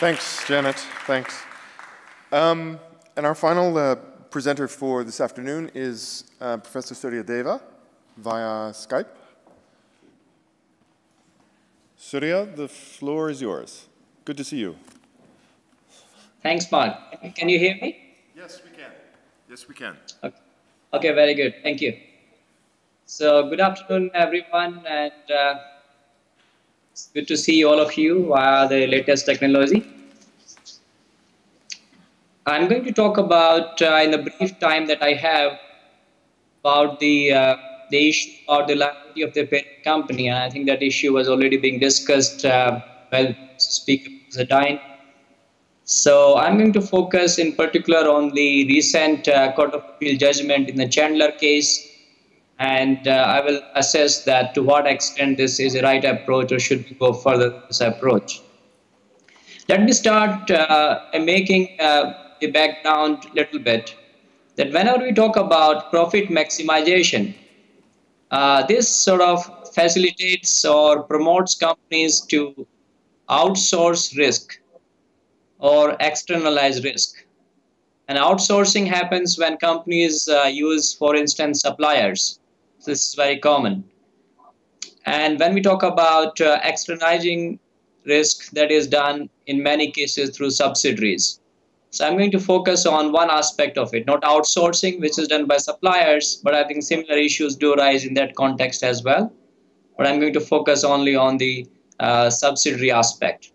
Thanks, Janet. Thanks. Um, and our final uh, presenter for this afternoon is uh, Professor Surya Deva via Skype. Surya, the floor is yours. Good to see you. Thanks, Mark. Can you hear me? Yes, we can. Yes, we can. Okay, okay very good. Thank you. So, good afternoon, everyone, and uh, it's good to see all of you via the latest technology. I'm going to talk about, uh, in the brief time that I have, about the uh, the issue about the liability of the parent company, and I think that issue was already being discussed uh, by Speaker Zadine. So I'm going to focus in particular on the recent uh, Court of Appeal judgment in the Chandler case, and uh, I will assess that to what extent this is a right approach or should we go further this approach. Let me start uh, making uh, the background a little bit. That whenever we talk about profit maximization, uh, this sort of facilitates or promotes companies to outsource risk or externalize risk. And outsourcing happens when companies uh, use, for instance, suppliers. This is very common. And when we talk about uh, externalizing risk, that is done in many cases through subsidiaries. So I'm going to focus on one aspect of it, not outsourcing, which is done by suppliers, but I think similar issues do arise in that context as well. But I'm going to focus only on the uh, subsidiary aspect.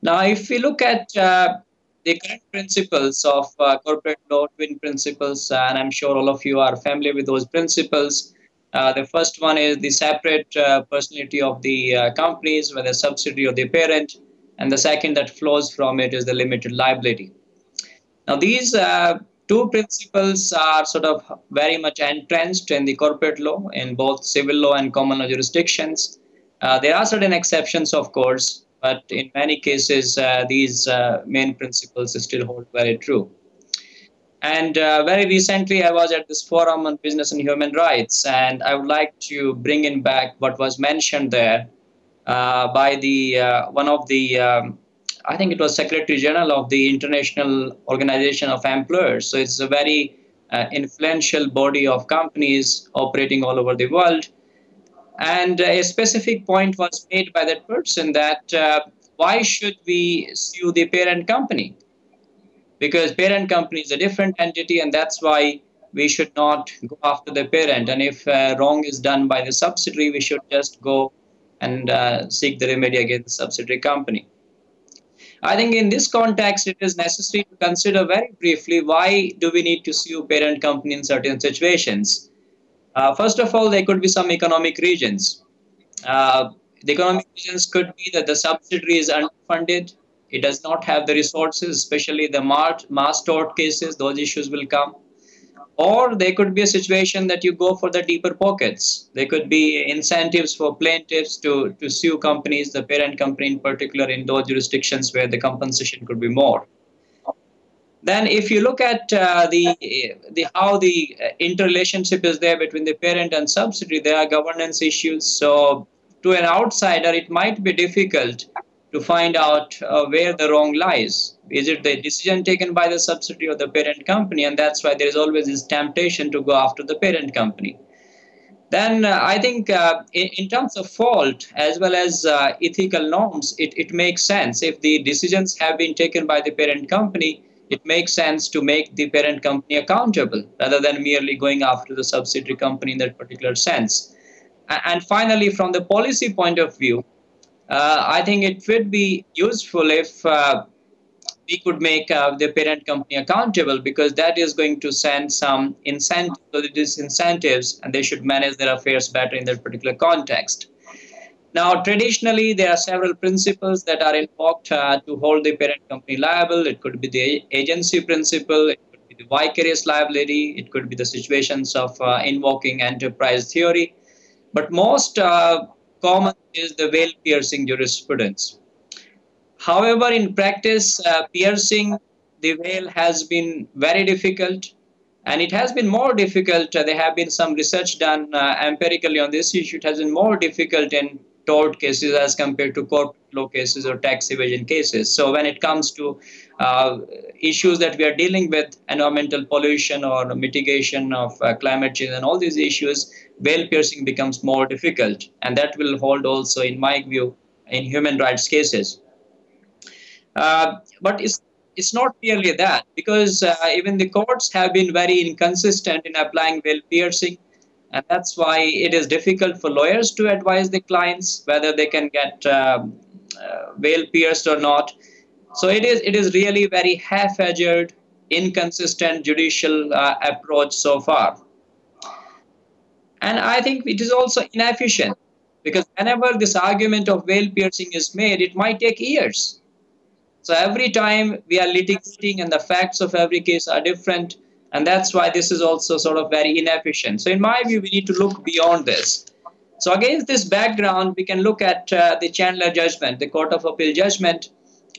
Now, if we look at uh, the current principles of uh, corporate law, twin principles, and I'm sure all of you are familiar with those principles. Uh, the first one is the separate uh, personality of the uh, companies, whether subsidiary or the parent and the second that flows from it is the limited liability. Now, these uh, two principles are sort of very much entrenched in the corporate law in both civil law and common law jurisdictions. Uh, there are certain exceptions, of course, but in many cases, uh, these uh, main principles still hold very true. And uh, very recently, I was at this forum on business and human rights, and I would like to bring in back what was mentioned there uh, by the uh, one of the um, I think it was Secretary General of the International Organization of Employers. So it's a very uh, influential body of companies operating all over the world. And a specific point was made by that person that uh, why should we sue the parent company? Because parent company is a different entity, and that's why we should not go after the parent. And if uh, wrong is done by the subsidiary, we should just go and uh, seek the remedy against the subsidiary company. I think in this context, it is necessary to consider very briefly why do we need to sue parent company in certain situations. Uh, first of all, there could be some economic reasons. Uh, the economic reasons could be that the subsidiary is underfunded. It does not have the resources, especially the mass tort cases. Those issues will come or there could be a situation that you go for the deeper pockets. There could be incentives for plaintiffs to, to sue companies, the parent company in particular, in those jurisdictions where the compensation could be more. Then, if you look at uh, the, the how the interrelationship is there between the parent and subsidiary, there are governance issues. So, to an outsider, it might be difficult to find out uh, where the wrong lies. Is it the decision taken by the subsidiary or the parent company? And that's why there is always this temptation to go after the parent company. Then uh, I think uh, in, in, terms of fault as well as uh, ethical norms, it, it makes sense. If the decisions have been taken by the parent company, it makes sense to make the parent company accountable rather than merely going after the subsidiary company in that particular sense. And finally, from the policy point of view, uh, I think it would be useful if uh, we could make uh, the parent company accountable because that is going to send some incentive, disincentives, and they should manage their affairs better in that particular context. Now, traditionally, there are several principles that are invoked uh, to hold the parent company liable. It could be the agency principle, it could be the vicarious liability, it could be the situations of uh, invoking enterprise theory. But most uh, common is the veil piercing jurisprudence. However, in practice, uh, piercing the veil has been very difficult and it has been more difficult. Uh, there have been some research done uh, empirically on this issue. It has been more difficult in tort cases as compared to corporate law cases or tax evasion cases. So when it comes to uh, issues that we are dealing with, environmental pollution or mitigation of uh, climate change and all these issues, veil piercing becomes more difficult. And that will hold also, in my view, in human rights cases. Uh, but it's it's not merely that because uh, even the courts have been very inconsistent in applying veil piercing and that's why it is difficult for lawyers to advise the clients whether they can get um, uh, veil pierced or not so it is it is really very half-edged inconsistent judicial uh, approach so far and i think it is also inefficient because whenever this argument of veil piercing is made it might take years so every time we are litigating and the facts of every case are different. And that's why this is also sort of very inefficient. So in my view, we need to look beyond this. So against this background, we can look at uh, the Chandler judgment, the Court of Appeal judgment,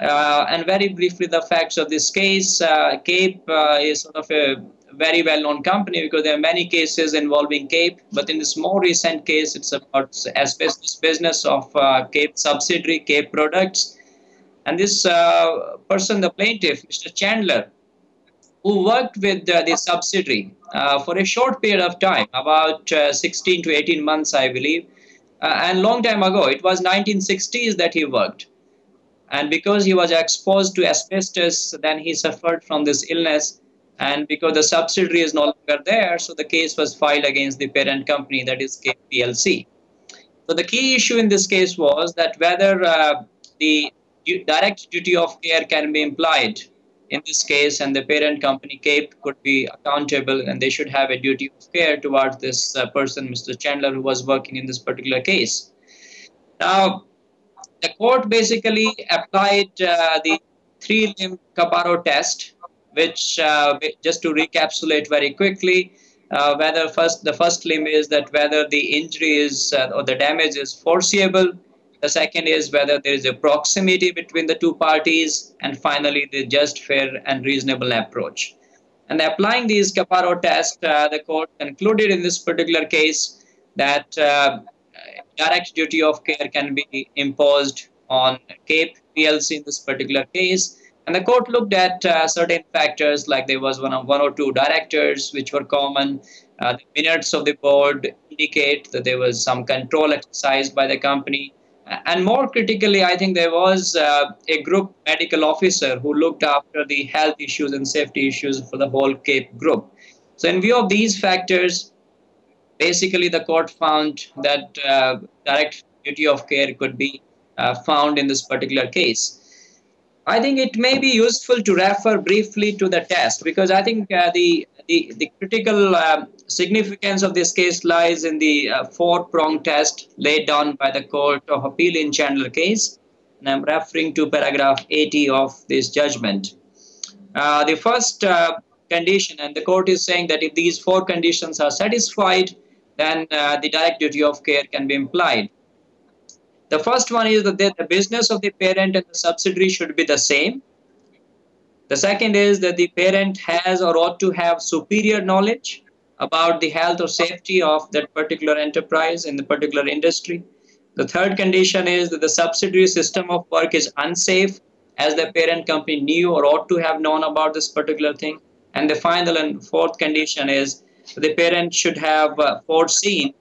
uh, and very briefly the facts of this case. Uh, CAPE uh, is sort of a very well-known company because there are many cases involving CAPE, but in this more recent case, it's about asbestos business of uh, CAPE subsidiary, CAPE Products, and this uh, person, the plaintiff, Mr. Chandler, who worked with uh, the subsidiary uh, for a short period of time, about uh, 16 to 18 months, I believe, uh, and long time ago, it was 1960s that he worked. And because he was exposed to asbestos, then he suffered from this illness. And because the subsidiary is no longer there, so the case was filed against the parent company, that is Cape PLC. So the key issue in this case was that whether uh, the direct duty of care can be implied in this case and the parent company cape could be accountable and they should have a duty of care towards this uh, person mr chandler who was working in this particular case. Now the court basically applied uh, the three limb caparo test which uh, just to recapitulate very quickly uh, whether first the first limb is that whether the injury is uh, or the damage is foreseeable the second is whether there is a proximity between the two parties. And finally, the just, fair, and reasonable approach. And applying these Caparo tests, uh, the court concluded in this particular case that uh, direct duty of care can be imposed on CAPE PLC in this particular case. And the court looked at uh, certain factors like there was one, of, one or two directors which were common. Uh, the minutes of the board indicate that there was some control exercised by the company and more critically, I think there was uh, a group medical officer who looked after the health issues and safety issues for the whole Cape group. So, in view of these factors, basically the court found that uh, direct duty of care could be uh, found in this particular case. I think it may be useful to refer briefly to the test because I think uh, the, the, the critical um, significance of this case lies in the uh, four-prong test laid down by the Court of Appeal in Chandler case. And I'm referring to paragraph 80 of this judgment. Uh, the first uh, condition, and the court is saying that if these four conditions are satisfied, then uh, the direct duty of care can be implied. The first one is that the business of the parent and the subsidiary should be the same. The second is that the parent has or ought to have superior knowledge about the health or safety of that particular enterprise in the particular industry. The third condition is that the subsidiary system of work is unsafe as the parent company knew or ought to have known about this particular thing. And the final and fourth condition is the parent should have uh, foreseen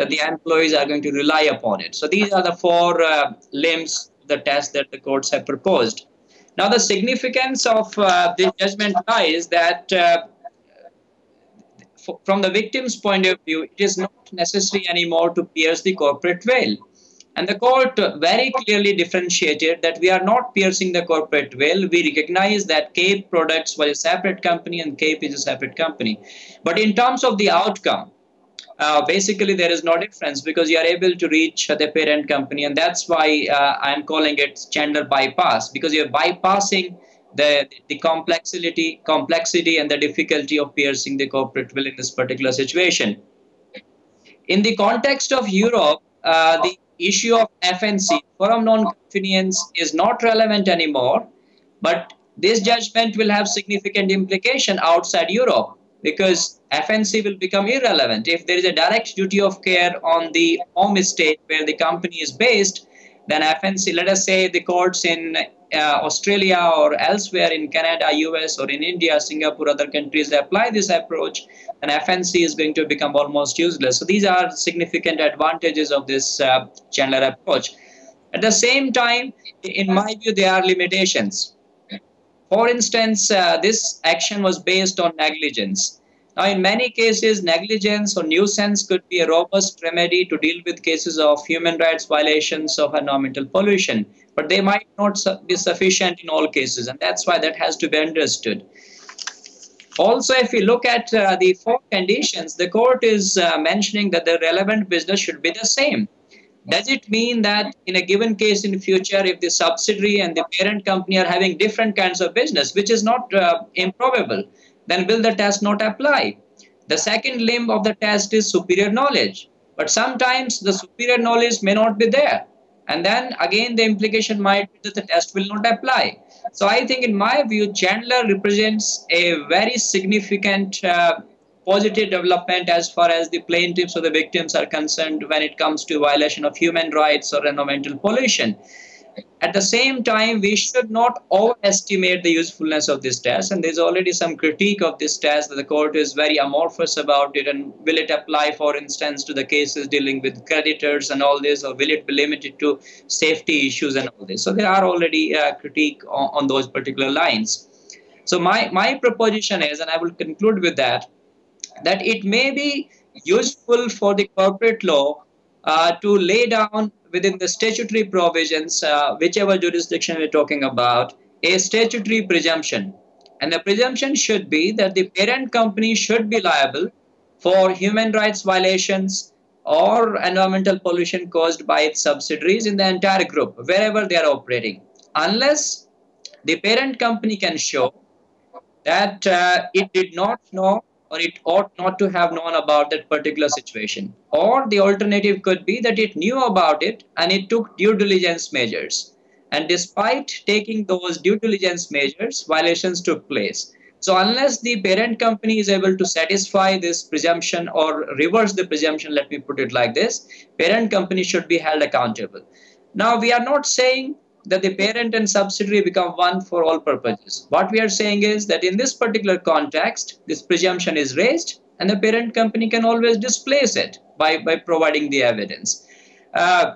that the employees are going to rely upon it. So these are the four uh, limbs the test that the courts have proposed. Now the significance of uh, this judgment lies that uh, from the victim's point of view, it is not necessary anymore to pierce the corporate veil. And the court very clearly differentiated that we are not piercing the corporate veil. We recognize that CAPE Products was a separate company and CAPE is a separate company. But in terms of the outcome, uh, basically there is no difference because you are able to reach the parent company and that's why uh, I'm calling it Chandler bypass because you're bypassing the, the complexity, complexity and the difficulty of piercing the corporate veil in this particular situation. In the context of Europe, uh, the issue of FNC, forum non conveniens, is not relevant anymore, but this judgment will have significant implication outside Europe because FNC will become irrelevant. If there is a direct duty of care on the home state where the company is based, then FNC, let us say the courts in uh, Australia or elsewhere in Canada, US, or in India, Singapore, other countries apply this approach, then FNC is going to become almost useless. So these are significant advantages of this uh, Chandler approach. At the same time, in my view, there are limitations. For instance, uh, this action was based on negligence. Now, in many cases, negligence or nuisance could be a robust remedy to deal with cases of human rights violations of environmental pollution, but they might not be sufficient in all cases, and that's why that has to be understood. Also, if we look at uh, the four conditions, the court is uh, mentioning that the relevant business should be the same. Does it mean that in a given case in future, if the subsidiary and the parent company are having different kinds of business, which is not uh, improbable, then will the test not apply? The second limb of the test is superior knowledge. But sometimes the superior knowledge may not be there. And then again, the implication might be that the test will not apply. So I think in my view, Chandler represents a very significant uh, positive development as far as the plaintiffs or the victims are concerned when it comes to violation of human rights or environmental pollution. At the same time, we should not overestimate the usefulness of this test. And there's already some critique of this test that the court is very amorphous about it. And will it apply, for instance, to the cases dealing with creditors and all this, or will it be limited to safety issues and all this? So there are already uh, critique on, on those particular lines. So my, my proposition is, and I will conclude with that, that it may be useful for the corporate law uh, to lay down within the statutory provisions, uh, whichever jurisdiction we're talking about, a statutory presumption. And the presumption should be that the parent company should be liable for human rights violations or environmental pollution caused by its subsidiaries in the entire group, wherever they are operating, unless the parent company can show that uh, it did not know or it ought not to have known about that particular situation. Or the alternative could be that it knew about it and it took due diligence measures. And despite taking those due diligence measures, violations took place. So unless the parent company is able to satisfy this presumption or reverse the presumption, let me put it like this, parent company should be held accountable. Now we are not saying that the parent and subsidiary become one for all purposes. What we are saying is that in this particular context, this presumption is raised and the parent company can always displace it by, by providing the evidence. Uh,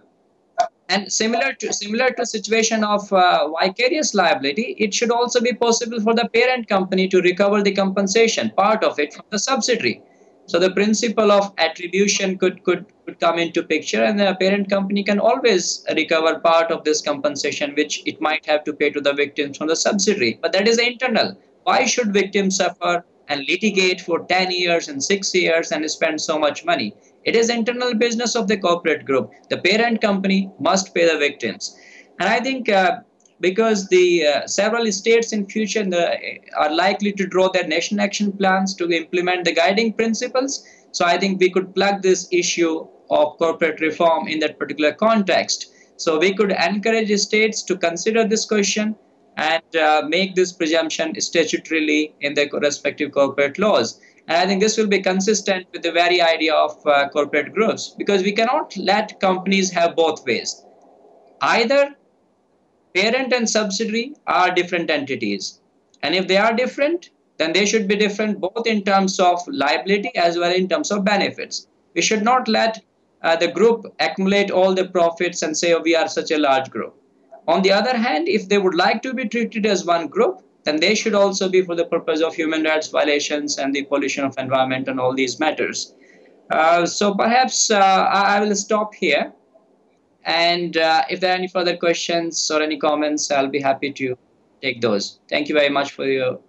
and similar to similar to situation of uh, vicarious liability, it should also be possible for the parent company to recover the compensation, part of it from the subsidiary. So the principle of attribution could, could, could come into picture and the parent company can always recover part of this compensation which it might have to pay to the victims from the subsidiary. But that is internal. Why should victims suffer and litigate for 10 years and 6 years and spend so much money? It is internal business of the corporate group. The parent company must pay the victims. And I think uh, because the uh, several states in future the, are likely to draw their nation action plans to implement the guiding principles. So I think we could plug this issue of corporate reform in that particular context. So we could encourage states to consider this question and uh, make this presumption statutorily in their respective corporate laws. And I think this will be consistent with the very idea of uh, corporate groups because we cannot let companies have both ways. Either parent and subsidiary are different entities. And if they are different, then they should be different both in terms of liability as well in terms of benefits. We should not let uh, the group accumulate all the profits and say, oh, we are such a large group. On the other hand, if they would like to be treated as one group, then they should also be for the purpose of human rights violations and the pollution of environment and all these matters. Uh, so perhaps uh, I will stop here. And uh, if there are any further questions or any comments, I'll be happy to take those. Thank you very much for your